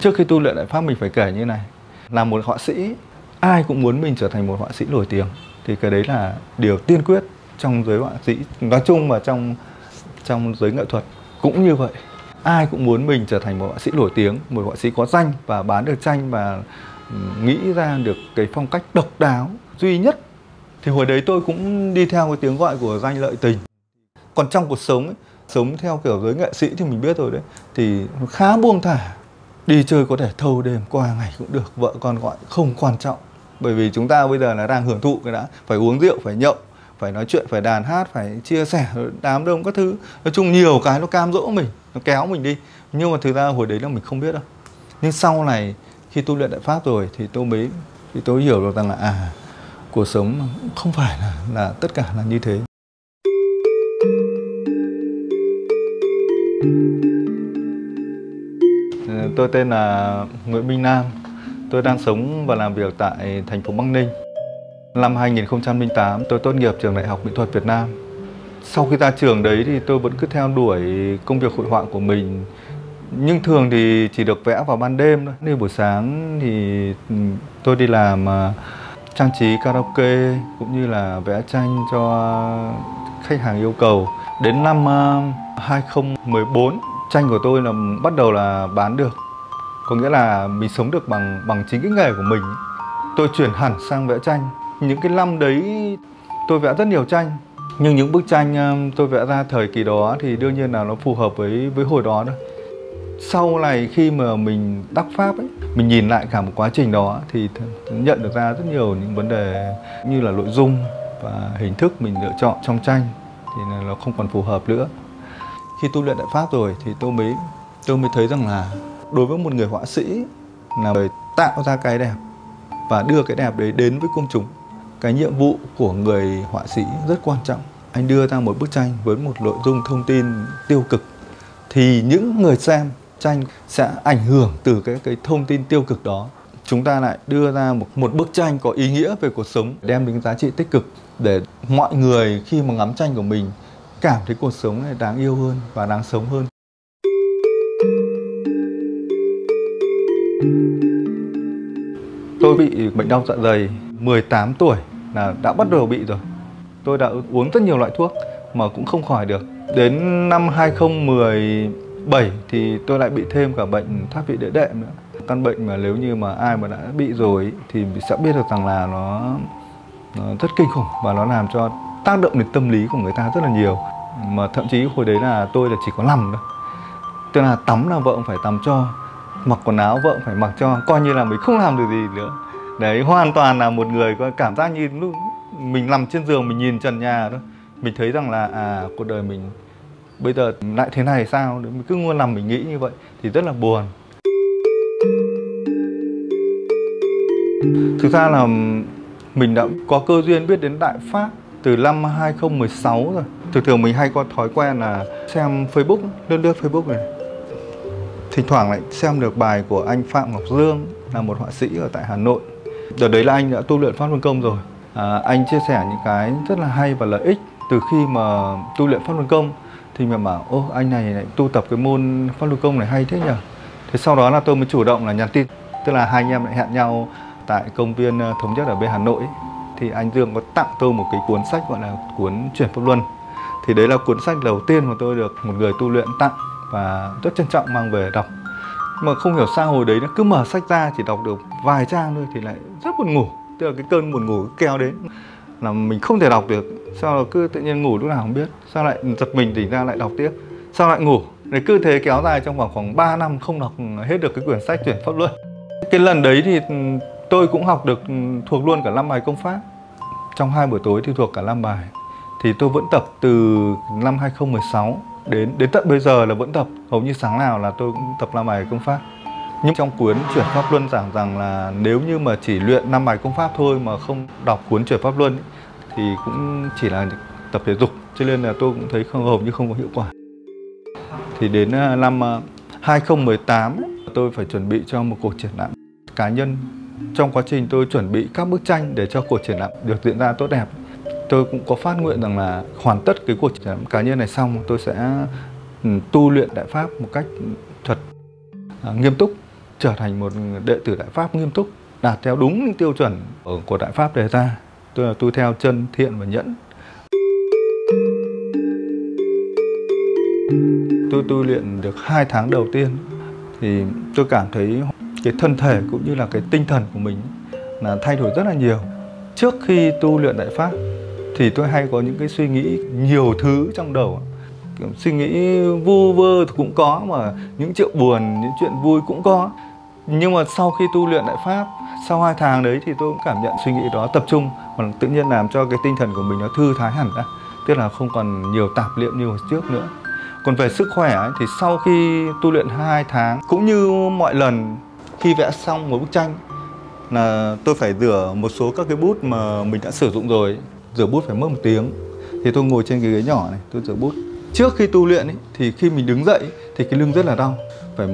trước khi tu luyện đại pháp mình phải kể như này là một họa sĩ ai cũng muốn mình trở thành một họa sĩ nổi tiếng. Thì cái đấy là điều tiên quyết trong giới họa sĩ nói chung và trong trong giới nghệ thuật. Cũng như vậy ai cũng muốn mình trở thành một họa sĩ nổi tiếng một họa sĩ có danh và bán được tranh và nghĩ ra được cái phong cách độc đáo duy nhất. Thì hồi đấy tôi cũng đi theo cái tiếng gọi của danh lợi tình. Còn trong cuộc sống ấy, sống theo kiểu giới nghệ sĩ thì mình biết rồi đấy. Thì khá buông thả đi chơi có thể thâu đêm, qua ngày cũng được, vợ con gọi, không quan trọng. Bởi vì chúng ta bây giờ là đang hưởng thụ cái đã, phải uống rượu, phải nhậu, phải nói chuyện, phải đàn hát, phải chia sẻ đám đông các thứ. Nói chung nhiều cái nó cam dỗ mình, nó kéo mình đi. Nhưng mà thực ra hồi đấy là mình không biết đâu. Nhưng sau này khi tu luyện đại pháp rồi thì tôi mới, thì tôi hiểu được rằng là à cuộc sống không phải là là tất cả là như thế. Tôi tên là Nguyễn Minh Nam. Tôi đang sống và làm việc tại thành phố Bắc Ninh. Năm 2008 tôi tốt nghiệp trường đại học mỹ thuật Việt Nam. Sau khi ra trường đấy thì tôi vẫn cứ theo đuổi công việc hội họa của mình. Nhưng thường thì chỉ được vẽ vào ban đêm thôi. Nên buổi sáng thì ừ, tôi đi làm à, trang trí karaoke cũng như là vẽ tranh cho khách hàng yêu cầu. Đến năm à, 2014 tranh của tôi là bắt đầu là bán được. Có nghĩa là mình sống được bằng bằng chính cái nghề của mình. Tôi chuyển hẳn sang vẽ tranh. Những cái năm đấy, tôi vẽ rất nhiều tranh. Nhưng những bức tranh um, tôi vẽ ra thời kỳ đó thì đương nhiên là nó phù hợp với với hồi đó thôi sau này khi mà mình đắc pháp ấy, mình nhìn lại cả một quá trình đó thì nhận được ra rất nhiều những vấn đề như là nội dung và hình thức mình lựa chọn trong tranh thì nó không còn phù hợp nữa khi tu luyện đại pháp rồi thì tôi mới tôi mới thấy rằng là đối với một người họa sĩ là người tạo ra cái đẹp và đưa cái đẹp đấy đến với công chúng, cái nhiệm vụ của người họa sĩ rất quan trọng. Anh đưa ra một bức tranh với một nội dung thông tin tiêu cực thì những người xem tranh sẽ ảnh hưởng từ cái cái thông tin tiêu cực đó. Chúng ta lại đưa ra một một bức tranh có ý nghĩa về cuộc sống, đem đến giá trị tích cực để mọi người khi mà ngắm tranh của mình cảm thấy cuộc sống này đáng yêu hơn và đáng sống hơn. Tôi bị bệnh đau dạ dày 18 tuổi là đã bắt đầu bị rồi. Tôi đã uống rất nhiều loại thuốc mà cũng không khỏi được. Đến năm 2017 thì tôi lại bị thêm cả bệnh thoát vị đĩa đệm nữa. Căn bệnh mà nếu như mà ai mà đã bị rồi thì sẽ biết được rằng là nó, nó rất kinh khủng và nó làm cho tác động đến tâm lý của người ta rất là nhiều. Mà thậm chí hồi đấy là tôi là chỉ có nằm thôi. Tức là tắm là vợ phải tắm cho, mặc quần áo vợ phải mặc cho, coi như là mình không làm được gì nữa. Đấy, hoàn toàn là một người có cảm giác như lúc mình nằm trên giường, mình nhìn trần nhà đó mình thấy rằng là à cuộc đời mình bây giờ lại thế này sao? Mình cứ luôn nằm mình nghĩ như vậy thì rất là buồn. Thực ra là mình đã có cơ duyên biết đến đại pháp từ năm 2016 rồi. Thường thường mình hay có thói quen là xem facebook lướt lướt facebook này. Thỉnh thoảng lại xem được bài của anh phạm ngọc dương là một họa sĩ ở tại hà nội. Đợt đấy là anh đã tu luyện pháp luân công rồi. À, anh chia sẻ những cái rất là hay và lợi ích từ khi mà tu luyện pháp luân công. Thì mình bảo ô anh này lại tu tập cái môn pháp luân công này hay thế nhở thế sau đó là tôi mới chủ động là nhắn tin. Tức là hai anh em lại hẹn nhau tại công viên ờ, thống nhất ở bên hà nội thì anh dương có tặng tôi một cái cuốn sách gọi là cuốn chuyển pháp luân. Thì đấy là cuốn sách đầu tiên mà tôi được một người tu luyện tặng và rất trân trọng mang về đọc. Mà không hiểu sao hồi đấy nó cứ mở sách ra, chỉ đọc được vài trang thôi thì lại rất buồn ngủ. Tức là cái cơn buồn ngủ kéo đến, là mình không thể đọc được. Sao là cứ tự nhiên ngủ lúc nào không biết? Sao lại giật mình tỉnh ra lại đọc tiếp? Sao lại ngủ? Để cứ thế kéo dài trong khoảng khoảng 3 năm không đọc hết được cái quyển sách chuyển pháp luân. Cái lần đấy thì tôi cũng học được ừ, thuộc luôn cả năm bài công pháp. Trong hai buổi tối thì thuộc cả năm bài. Thì tôi vẫn tập từ năm 2016 đến đến tận bây giờ là vẫn tập. Hầu như sáng nào là tôi cũng tập năm bài công pháp. Nhưng trong cuốn chuyển pháp luân giảng rằng là nếu như mà chỉ luyện năm bài công pháp thôi mà không đọc cuốn chuyển pháp luân thì cũng chỉ là tập thể dục. Cho nên là tôi cũng thấy không, hầu như không có hiệu quả. Thì đến à, năm à, 2018 tôi phải chuẩn bị cho một cuộc triển lãm cá nhân trong quá trình tôi chuẩn bị các bức tranh để cho cuộc triển lãm được diễn ra tốt đẹp tôi cũng có phát nguyện rằng là hoàn tất cái cuộc triển lãm cá nhân này xong tôi sẽ ừ, tu luyện đại pháp một cách thật à, nghiêm túc trở thành một đệ tử Đại Pháp nghiêm túc, đạt theo đúng những tiêu chuẩn của Đại Pháp đề ra. Tôi là tu theo chân, thiện và nhẫn. Tôi tu luyện được hai tháng đầu tiên thì tôi cảm thấy cái thân thể cũng như là cái tinh thần của mình là thay đổi rất là nhiều. Trước khi tu luyện Đại Pháp thì tôi hay có những cái suy nghĩ nhiều thứ trong đầu. Suy nghĩ vu vơ cũng có mà những chuyện buồn những chuyện vui cũng có. Nhưng mà sau khi tu luyện đại pháp sau hai tháng đấy thì tôi cũng cảm nhận suy nghĩ đó tập trung và tự nhiên làm cho cái tinh thần của mình nó thư thái hẳn ra tức là không còn nhiều tạp niệm như hồi trước nữa. Còn về sức khỏe ấy, thì sau khi tu luyện hai tháng cũng như mọi lần khi vẽ xong một bức tranh là tôi phải rửa một số các cái bút mà mình đã sử dụng rồi. Rửa bút phải mất một tiếng. Thì tôi ngồi trên cái ghế nhỏ này tôi rửa bút. Trước khi tu luyện ấy, thì khi mình đứng dậy thì cái lưng rất là đau. Phải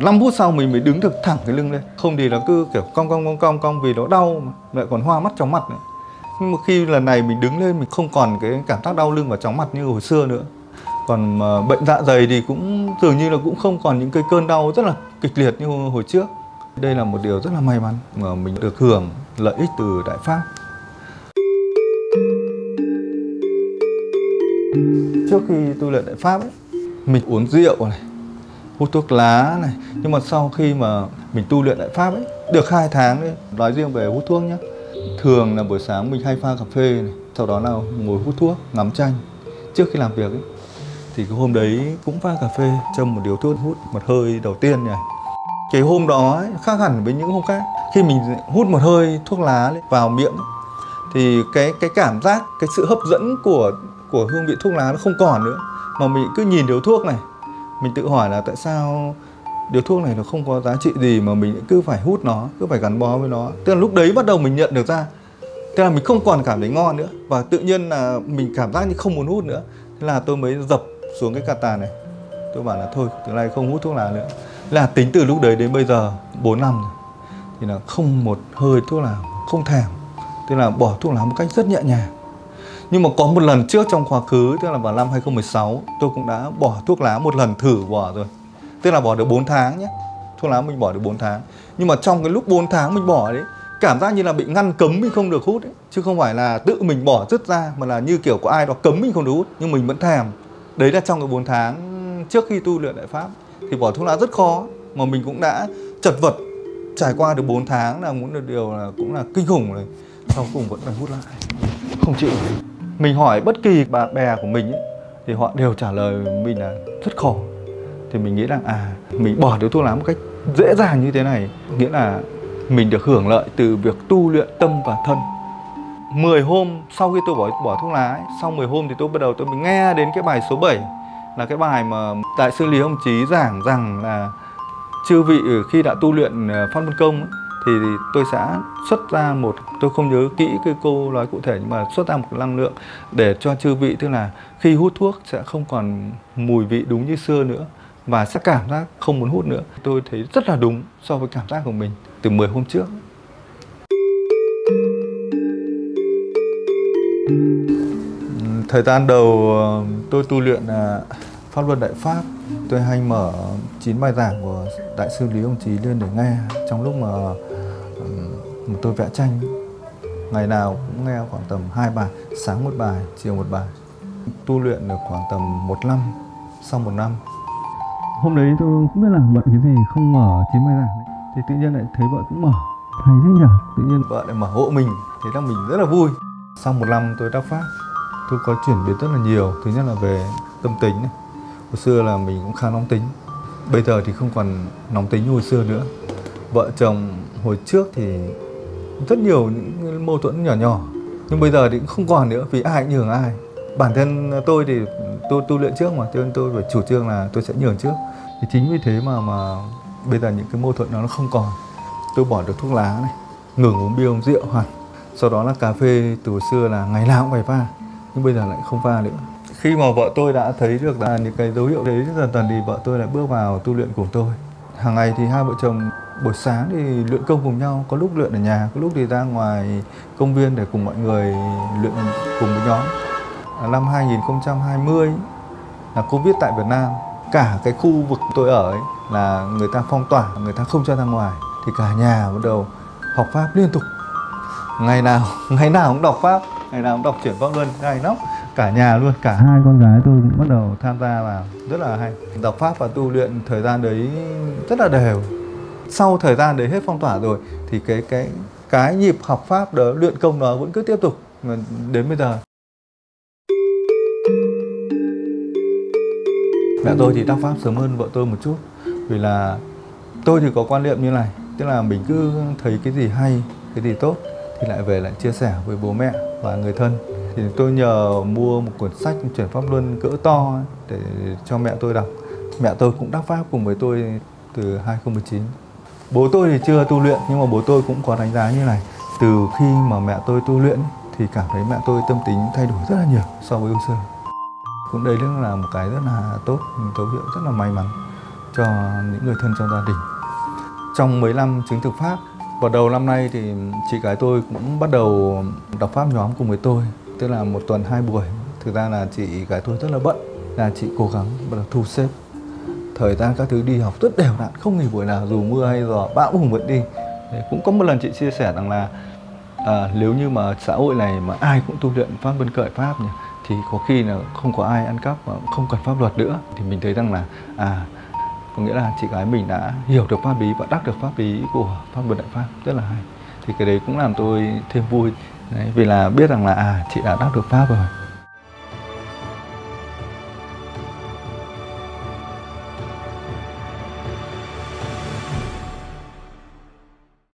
5 phút sau mình mới đứng được thẳng cái lưng lên. Không thì nó cứ kiểu cong cong cong cong cong vì nó đau mà lại còn hoa mắt chóng mặt nữa nhưng mà khi lần này mình đứng lên mình không còn cái cảm giác đau lưng và chóng mặt như hồi xưa nữa còn ờ, bệnh dạ dày thì cũng dường như là cũng không còn những cái cơn đau rất là kịch liệt như hồi trước. Đây là một điều rất là may mắn mà mình được hưởng lợi ích từ đại pháp. Trước khi tu luyện đại pháp ấy, mình uống rượu này hút thuốc lá này. Nhưng mà sau khi mà mình tu luyện đại pháp ấy được hai tháng đấy nói riêng về hút thuốc nhé thường là buổi sáng mình hay pha cà phê này sau đó là ngồi hút thuốc ngắm tranh. Trước khi làm việc ấy thì cái hôm đấy cũng pha cà phê châm một điếu thuốc hút một hơi đầu tiên này cái hôm đó ấy, khác hẳn với những hôm khác. Khi mình hút một hơi thuốc lá vào miệng thì cái cái cảm giác cái sự hấp dẫn của của hương vị thuốc lá nó không còn nữa. Mà mình cứ nhìn điếu thuốc này mình tự hỏi là tại sao điếu thuốc này nó không có giá trị gì mà mình cứ phải hút nó cứ phải gắn bó với nó. Tức là lúc đấy bắt đầu mình nhận được ra. Tức là mình không còn cảm thấy ngon nữa. Và tự nhiên là mình cảm giác như không muốn hút nữa. Thế là tôi mới dập xuống cái cà tà này. Tôi bảo là thôi, từ nay không hút thuốc lá nữa. Là tính từ lúc đấy đến bây giờ 4 năm rồi. Thì là không một hơi thuốc lá, không thèm. Tức là bỏ thuốc lá một cách rất nhẹ nhàng. Nhưng mà có một lần trước trong quá khứ, tức là vào năm 2016 tôi cũng đã bỏ thuốc lá một lần thử bỏ rồi. Tức là bỏ được 4 tháng nhé thuốc lá mình bỏ được 4 tháng. Nhưng mà trong cái lúc 4 tháng mình bỏ đấy, cảm giác như là bị ngăn cấm mình không được hút ấy. Chứ không phải là tự mình bỏ dứt ra, mà là như kiểu có ai đó cấm mình không được hút, nhưng mình vẫn thèm đấy là trong cái 4 tháng trước khi tu luyện đại pháp thì bỏ thuốc lá rất khó mà mình cũng đã chật vật. Trải qua được 4 tháng là muốn được điều là cũng là kinh khủng rồi. Sau cùng vẫn phải hút lại. Không chịu. Mình hỏi bất kỳ bạn bè của mình ấy, thì họ đều trả lời mình là rất khổ. Thì mình nghĩ rằng à mình bỏ được thuốc lá một cách dễ dàng như thế này nghĩa là mình được hưởng lợi từ việc tu luyện tâm và thân. 10 hôm sau khi tôi bỏ bỏ thuốc lá ấy, sau 10 hôm thì tôi bắt đầu tôi mới nghe đến cái bài số 7 là cái bài mà đại sư Lý Hồng Chí giảng rằng là chư vị khi đã tu luyện ờ, pháp môn công ấy, thì tôi sẽ xuất ra một tôi không nhớ kỹ cái cô nói cụ thể nhưng mà xuất ra một năng lượng để cho chư vị tức là khi hút thuốc sẽ không còn mùi vị đúng như xưa nữa và sẽ cảm giác không muốn hút nữa. Tôi thấy rất là đúng so với cảm giác của mình từ 10 hôm trước. Thời gian đầu ờ, tôi tu luyện là pháp luân đại pháp. Tôi hay mở chín bài giảng của đại sư lý ông trí lên để nghe. Trong lúc mà mà tôi vẽ tranh ngày nào cũng nghe khoảng tầm hai bài sáng một bài chiều một bài. Tu luyện được khoảng tầm một năm sau một năm. Hôm đấy tôi không biết là bận cái gì không mở chín bài giảng thì tự nhiên lại thấy vợ cũng mở. Hay thế nhỉ? Tự nhiên vợ lại mở hộ mình thế là mình rất là vui sau một năm tôi đắc pháp tôi có chuyển biến rất là nhiều. Thứ nhất là về tâm tính này. Hồi xưa là mình cũng khá nóng tính. Bây giờ thì không còn nóng tính như hồi xưa nữa. Vợ chồng hồi trước thì rất nhiều những mâu thuẫn nhỏ nhỏ. Nhưng bây giờ thì cũng không còn nữa, vì ai cũng nhường ai. Bản thân tôi thì tôi tu luyện trước mà, cho nên tôi phải chủ trương là tôi sẽ nhường trước. Thì chính vì thế mà mà bây giờ những cái mâu thuẫn đó nó không còn. Tôi bỏ được thuốc lá này, ngừng uống bia, uống rượu hoàn sau đó là cà phê từ xưa là ngày nào cũng phải pha, nhưng bây giờ lại không pha nữa. Khi mà vợ tôi đã thấy được là những cái dấu hiệu đấy dần dần thì vợ tôi lại bước vào tu luyện cùng tôi. Hàng ngày thì hai vợ chồng buổi sáng thì luyện công cùng nhau, có lúc luyện ở nhà, có lúc thì ra ngoài công viên để cùng mọi người luyện cùng với nhóm. À, năm 2020 là Covid tại Việt Nam, cả cái khu vực tôi ở ấy là người ta phong tỏa, người ta không cho ra ngoài, thì cả nhà bắt đầu học pháp liên tục ngày nào ngày nào cũng đọc pháp, ngày nào cũng đọc chuyển pháp luân, hay lắm. Cả nhà luôn, cả hai con gái tôi cũng bắt đầu tham gia vào. Rất là hay. Đọc pháp và tu luyện thời gian đấy rất là đều. Sau thời gian đấy hết phong tỏa rồi, thì cái cái cái nhịp học pháp đó, luyện công nó vẫn cứ tiếp tục đến bây giờ. Mẹ tôi thì đọc pháp sớm hơn vợ tôi một chút, vì là tôi thì có quan niệm như này, tức là mình cứ thấy cái gì hay, cái gì tốt thì lại về lại chia sẻ với bố mẹ và người thân. Thì tôi nhờ mua một cuốn sách chuyển pháp luân cỡ to để cho mẹ tôi đọc. Mẹ tôi cũng đắc pháp cùng với tôi từ 2019 bố tôi thì chưa tu luyện, nhưng mà bố tôi cũng có đánh giá như này. Từ khi mà mẹ tôi tu luyện thì cảm thấy mẹ tôi tâm tính thay đổi rất là nhiều so với ông xưa. Cũng đây cũng là một cái rất là tốt dấu hiệu rất là may mắn cho những người thân trong gia đình. Trong mấy năm chứng thực pháp vào đầu năm nay thì chị gái tôi cũng bắt đầu đọc pháp nhóm cùng với tôi tức là một tuần hai buổi. Thực ra là chị gái tôi rất là bận là chị cố gắng bắt đầu thu xếp thời gian các thứ đi học rất đều đặn không nghỉ buổi nào dù mưa hay gió bão cũng vẫn đi. Đấy, cũng có một lần chị chia sẻ rằng là à, nếu như mà xã hội này mà ai cũng tu luyện pháp vân cởi pháp nhỉ thì có khi là không có ai ăn cắp và không cần pháp luật nữa. Thì mình thấy rằng là à có nghĩa là chị gái mình đã hiểu được pháp lý và đắc được pháp lý của pháp luật đại pháp rất là hay. Thì cái đấy cũng làm tôi thêm vui. Đấy, vì là biết rằng là à chị đã đắc được pháp rồi.